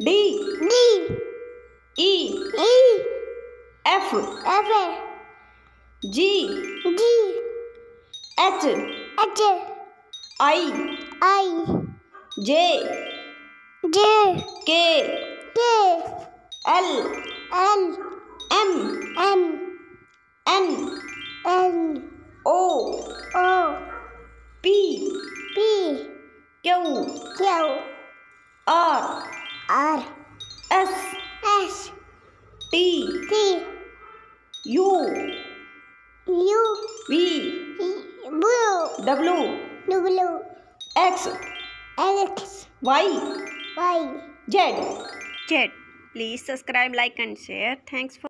D D E E F F G G H H I I J J K K L L M M N N O O P P Q Q T U. U. V Blue. W. W. X. X. Y. Y. Z. Chat. Please subscribe, like, and share. Thanks for